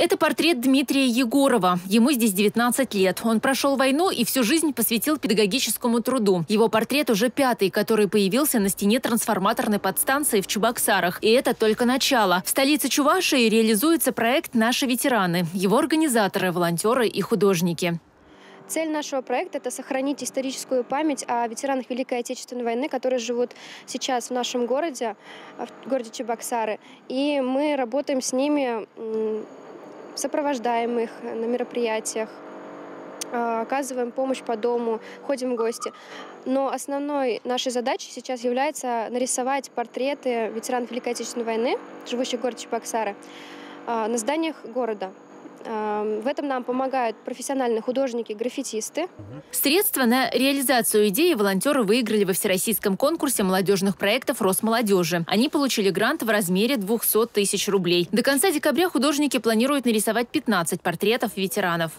Это портрет Дмитрия Егорова. Ему здесь 19 лет. Он прошел войну и всю жизнь посвятил педагогическому труду. Его портрет уже пятый, который появился на стене трансформаторной подстанции в Чебоксарах. И это только начало. В столице Чувашии реализуется проект «Наши ветераны». Его организаторы, волонтеры и художники. Цель нашего проекта – это сохранить историческую память о ветеранах Великой Отечественной войны, которые живут сейчас в нашем городе, в городе Чебоксары. И мы работаем с ними сопровождаем их на мероприятиях, а, оказываем помощь по дому, ходим в гости. Но основной нашей задачей сейчас является нарисовать портреты ветеранов Великой Отечественной войны, живущих в городе Чебоксары, а, на зданиях города. В этом нам помогают профессиональные художники, граффитисты. Средства на реализацию идеи волонтеры выиграли во всероссийском конкурсе молодежных проектов Росмолодежи. Они получили грант в размере 200 тысяч рублей. До конца декабря художники планируют нарисовать 15 портретов ветеранов.